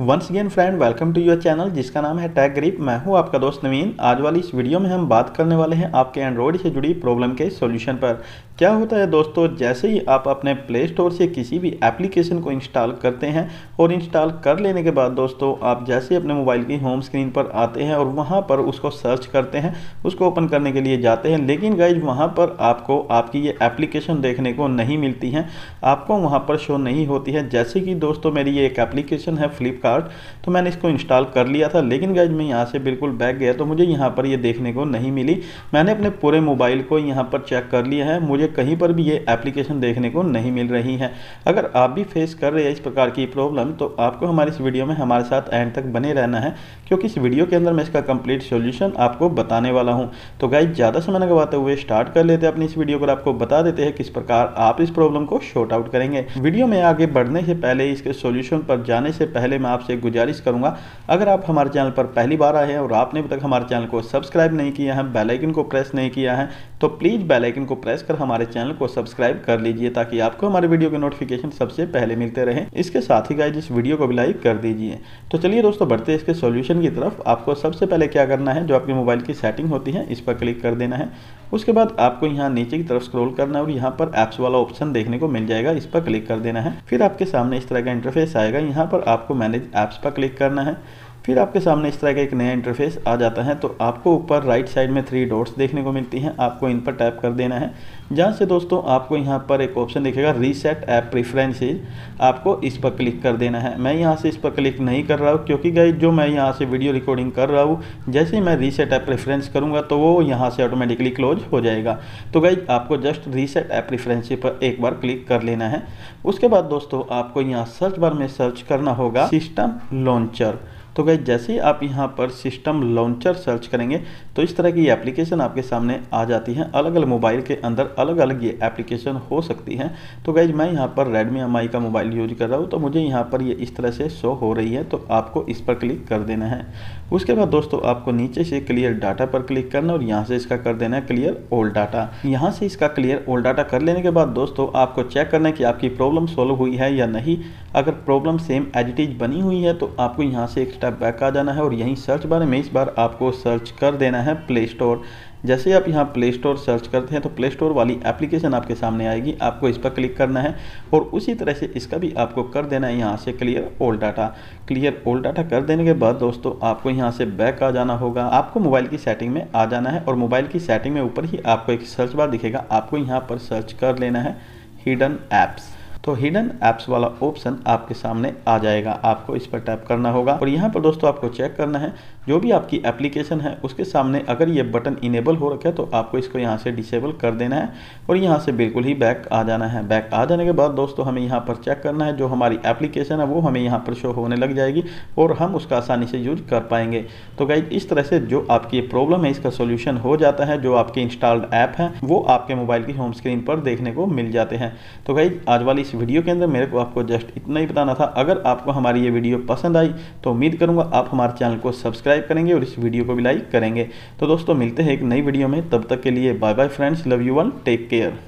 Once again friend welcome to your channel जिसका नाम है टैग ग्रिप मैं हूँ आपका दोस्त नवीन। आज वाली इस वीडियो में हम बात करने वाले हैं आपके एंड्रॉयड से जुड़ी प्रॉब्लम के सॉल्यूशन पर। क्या होता है दोस्तों, जैसे ही आप अपने प्ले स्टोर से किसी भी एप्लीकेशन को इंस्टॉल करते हैं और इंस्टॉल कर लेने के बाद दोस्तों, आप जैसे अपने मोबाइल की होम स्क्रीन पर आते हैं और वहाँ पर उसको सर्च करते हैं, उसको ओपन करने के लिए जाते हैं, लेकिन गाइज़ वहाँ पर आपको, आपकी ये एप्लीकेशन देखने को नहीं मिलती हैं। आपको वहाँ पर शो नहीं होती है। जैसे कि दोस्तों, मेरी ये एक एप्लीकेशन है फ्लिपकार्ट तो मैंने इसको इंस्टॉल कर लिया था। लेकिन गाइज़ मैं यहाँ से बिल्कुल बैक गया तो मुझे यहाँ पर ये देखने को नहीं मिली। मैंने अपने पूरे मोबाइल को यहाँ पर चेक कर लिया है। मुझे कहीं पर भी ये एप्लीकेशन देखने को नहीं मिल रही है। अगर आप भी फेस कर रहे हैं इस प्रकार की प्रॉब्लम तो आपको हमारी इस वीडियो में हमारे साथ एंड तक बने रहना है, क्योंकि इस वीडियो के अंदर मैं इसका कंप्लीट सोल्यूशन आपको बताने वाला हूँ। तो गाइज़ ज़्यादा समय लगवाते हुए स्टार्ट कर लेते हैं अपनी इस वीडियो को आपको बता देते हैं किस प्रकार आप इस प्रॉब्लम को शॉर्ट आउट करेंगे। वीडियो में आगे बढ़ने से पहले, इसके सोल्यूशन पर जाने से पहले मैं आपसे गुजारिश करूँगा, अगर आप हमारे चैनल पर पहली बार आए हैं और आपने अभी तक हमारे चैनल को सब्सक्राइब नहीं किया है, बेल आइकन को प्रेस नहीं किया है तो प्लीज़ बेल आइकन को प्रेस कर हमारे चैनल को सब्सक्राइब कर लीजिए ताकि आपको हमारे वीडियो के नोटिफिकेशन सबसे पहले मिलते रहें। इसके साथ ही गाइज़ इस वीडियो को भी लाइक कर दीजिए। तो चलिए दोस्तों, बढ़ते इसके सोल्यूशन की तरफ़। आपको सबसे पहले क्या करना है, जो आपके मोबाइल की सेटिंग होती है, इस पर क्लिक कर देना है। उसके बाद आपको यहाँ नीचे की तरफ़ स्क्रॉल करना है और यहाँ पर ऐप्स वाला ऑप्शन देखने को मिल जाएगा, इस पर क्लिक कर देना है। फिर आपके सामने इस तरह का इंटरफेस आएगा। यहाँ पर आपको मैनेज ऐप्स पर क्लिक करना है। फिर आपके सामने इस तरह का एक नया इंटरफेस आ जाता है तो आपको ऊपर राइट साइड में थ्री डॉट्स देखने को मिलती हैं। आपको इन पर टैप कर देना है। जहाँ से दोस्तों आपको यहाँ पर एक ऑप्शन दिखेगा रीसेट ऐप प्रेफरेंसेज आपको इस पर क्लिक कर देना है। मैं यहाँ से इस पर क्लिक नहीं कर रहा हूँ, क्योंकि गई जो मैं यहाँ से वीडियो रिकॉर्डिंग कर रहा हूँ, जैसे ही मैं रीसेट ऐप प्रेफरेंस करूँगा तो वो यहाँ से ऑटोमेटिकली क्लोज हो जाएगा। तो गई आपको जस्ट रीसेट ऐप प्रेफरेंस पर एक बार क्लिक कर लेना है। उसके बाद दोस्तों, आपको यहाँ सर्च बार में सर्च करना होगा सिस्टम लॉन्चर तो गई जैसे ही आप यहाँ पर सिस्टम लॉन्चर सर्च करेंगे तो इस तरह की एप्लीकेशन आपके सामने आ जाती है। अलग अलग मोबाइल के अंदर अलग अलग ये एप्लीकेशन हो सकती है। तो गई मैं यहाँ पर रेडमी एमआई का मोबाइल यूज़ कर रहा हूँ तो मुझे यहाँ पर ये इस तरह से शो हो रही है तो आपको इस पर क्लिक कर देना है। उसके बाद दोस्तों, आपको नीचे से क्लियर डाटा पर क्लिक करना और यहाँ से इसका कर देना है क्लियर ओल्ड डाटा यहाँ से इसका क्लियर ओल्ड डाटा कर लेने के बाद दोस्तों, आपको चेक करना है कि आपकी प्रॉब्लम सोल्व हुई है या नहीं। अगर प्रॉब्लम सेम एडिटीज बनी हुई है तो आपको यहाँ से बैक आ जाना है और यहीं सर्च बार में इस बार आपको सर्च कर देना है प्ले स्टोर जैसे आप यहाँ प्ले स्टोर सर्च करते हैं तो प्ले स्टोर वाली एप्लीकेशन आपके सामने आएगी। आपको इस पर क्लिक करना है और उसी तरह से इसका भी आपको कर देना है यहाँ से clear old data clear old data कर देने के बाद दोस्तों, आपको यहाँ से बैक आ जाना होगा। आपको मोबाइल की सेटिंग में आ जाना है और मोबाइल की सेटिंग में ऊपर ही आपको एक सर्च बार दिखेगा। आपको यहाँ पर सर्च कर लेना है हिडन ऐप्स तो हिडन ऐप्स वाला ऑप्शन आपके सामने आ जाएगा। आपको इस पर टैप करना होगा। और यहाँ पर दोस्तों आपको चेक करना है। जो भी आपकी एप्लीकेशन है, उसके सामने अगर ये बटन इनेबल हो रखा तो आपको इसको यहाँ से डिसेबल कर देना है। और यहाँ से बिल्कुल ही बैक आ जाना है। बैक आ जाने के बाद दोस्तों हमें यहाँ पर चेक करना है। जो हमारी एप्लीकेशन है, वो हमें यहाँ पर शो होने लग जाएगी और हम उसका आसानी से यूज़ कर पाएँगे। तो गाइज़ इस तरह से जो आपकी प्रॉब्लम है, इसका सोल्यूशन हो जाता है। जो आपके इंस्टॉल्ड ऐप है, वो आपके मोबाइल की होम स्क्रीन पर देखने को मिल जाते हैं। तो गाइज़ आज वाली इस वीडियो के अंदर मेरे को आपको जस्ट इतना ही बताना था। अगर आपको हमारी ये वीडियो पसंद आई तो उम्मीद करूँगा आप हमारे चैनल को सब्सक्राइब करेंगे और इस वीडियो को भी लाइक करेंगे। तो दोस्तों, मिलते हैं एक नई वीडियो में। तब तक के लिए bye bye friends, love you one take care.